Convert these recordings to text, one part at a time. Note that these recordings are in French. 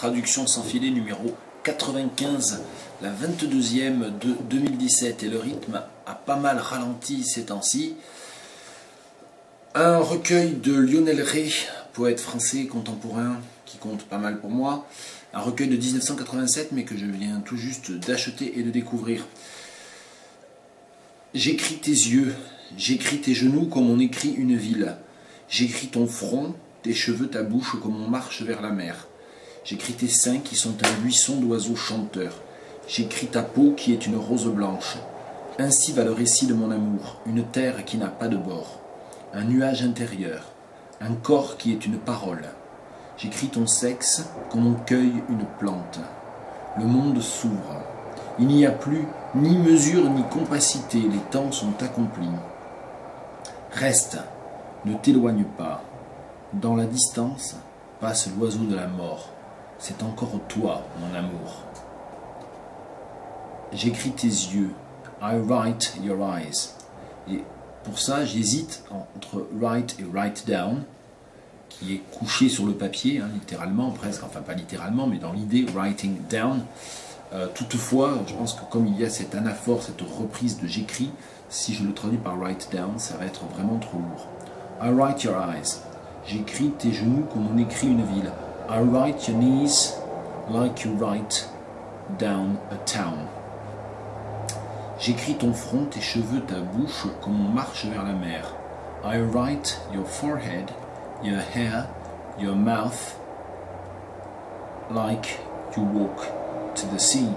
traduction sans filet numéro 95, la 22e de 2017, et le rythme a pas mal ralenti ces temps-ci. Un recueil de Lionel Ray, poète français contemporain qui compte pas mal pour moi. Un recueil de 1987, mais que je viens tout juste d'acheter et de découvrir. J'écris tes yeux, j'écris tes genoux comme on écrit une ville. J'écris ton front, tes cheveux, ta bouche comme on marche vers la mer. J'écris tes seins qui sont un buisson d'oiseaux chanteurs. J'écris ta peau qui est une rose blanche. Ainsi va le récit de mon amour, une terre qui n'a pas de bord, un nuage intérieur, un corps qui est une parole. J'écris ton sexe comme on cueille une plante. Le monde s'ouvre. Il n'y a plus ni mesure ni compacité, les temps sont accomplis. Reste, ne t'éloigne pas. Dans la distance passe l'oiseau de la mort. C'est encore toi, mon amour. J'écris tes yeux. I write your eyes. Et pour ça, j'hésite entre write et write down, qui est couché sur le papier, hein, littéralement, presque, enfin pas littéralement, mais dans l'idée, writing down. Euh, toutefois, je pense que comme il y a cette anaphore, cette reprise de j'écris, si je le traduis par write down, ça va être vraiment trop lourd. I write your eyes. J'écris tes genoux comme on écrit une ville. I write your knees like you write down a town. J'écris ton front, tes cheveux, ta bouche comme on marche vers la mer. I write your forehead, your hair, your mouth like you walk to the sea.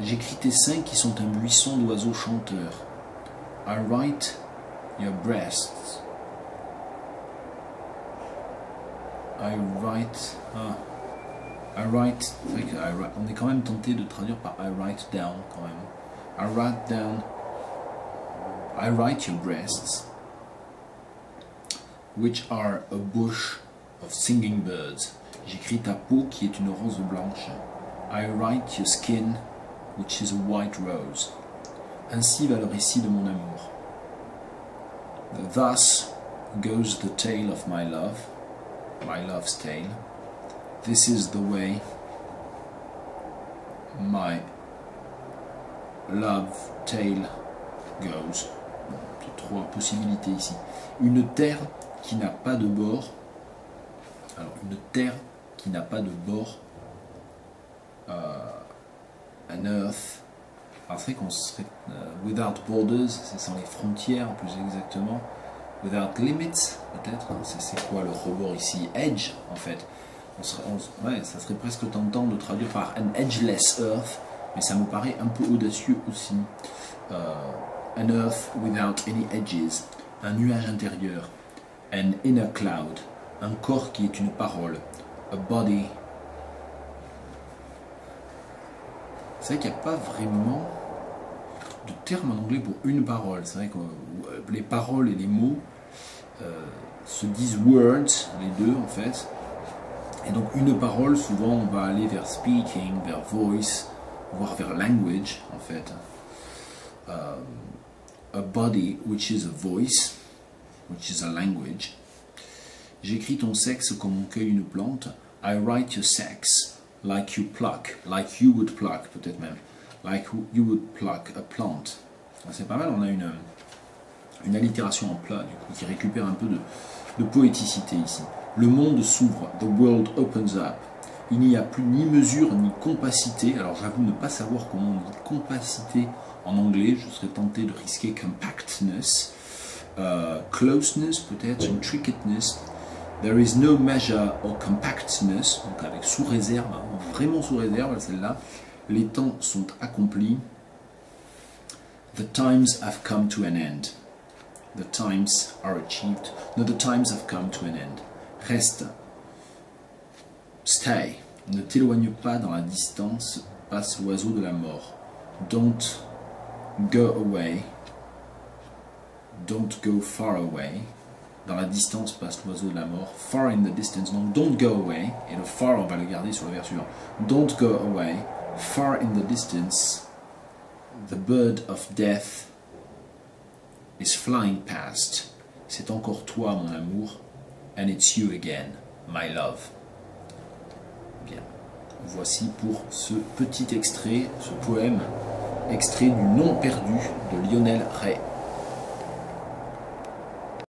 J'écris tes seins qui sont un buisson d'oiseaux chanteurs. I write your breasts. I write. Ah. I write. I write. On est quand même tenté de traduire par I write down quand même. I write down. I write your breasts, which are a bush of singing birds. J'écris ta peau qui est une rose blanche. I write your skin, which is a white rose. Ainsi va le récit de mon amour. Thus goes the tale of my love, my love's tale. This is the way my love tale goes. Trois possibilités ici. Une terre qui n'a pas de bord. Alors, une terre qui n'a pas de bord. Uh, an earth. Alors, c'est qu'on serait. Uh, without borders, c'est sans les frontières, plus exactement. Without limits, peut-être. C'est quoi le rebord ici? Edge, en fait. Ouais, ça serait presque tentant de traduire par an edgeless earth, mais ça me paraît un peu audacieux aussi. Uh, an earth without any edges, un nuage intérieur, an inner cloud, un corps qui est une parole, a body. C'est vrai qu'il n'y a pas vraiment de terme en anglais pour une parole. C'est vrai que les paroles et les mots euh, se disent words, les deux en fait. Et donc une parole, souvent on va aller vers speaking, vers voice, voire vers language en fait. Uh, a body which is a voice, which is a language. J'écris ton sexe comme on cueille une plante. I write your sex like you pluck, like you would pluck peut-être même, like you would pluck a plant. C'est pas mal, on a une, une allitération en plat du coup qui récupère un peu de, de poéticité ici. Le monde s'ouvre, the world opens up. Il n'y a plus ni mesure ni compacité. Alors j'avoue ne pas savoir comment on dit compacité en anglais. Je serais tenté de risquer compactness, uh, closeness peut-être, intricateness. There is no measure or compactness, donc avec sous réserve, vraiment sous réserve celle-là. Les temps sont accomplis. The times have come to an end. The times are achieved. No, the times have come to an end. Reste. Stay. Ne t'éloigne pas dans la distance, passe l'oiseau de la mort. Don't go away. Don't go far away. Dans la distance passe l'oiseau de la mort. Far in the distance. Donc don't go away. Et le far, on va le garder sur le. Don't go away. Far in the distance. The bird of death is flying past. C'est encore toi, mon amour. And it's you again, my love. voici pour ce petit extrait, ce poème, extrait du nom perdu de Lionel Ray.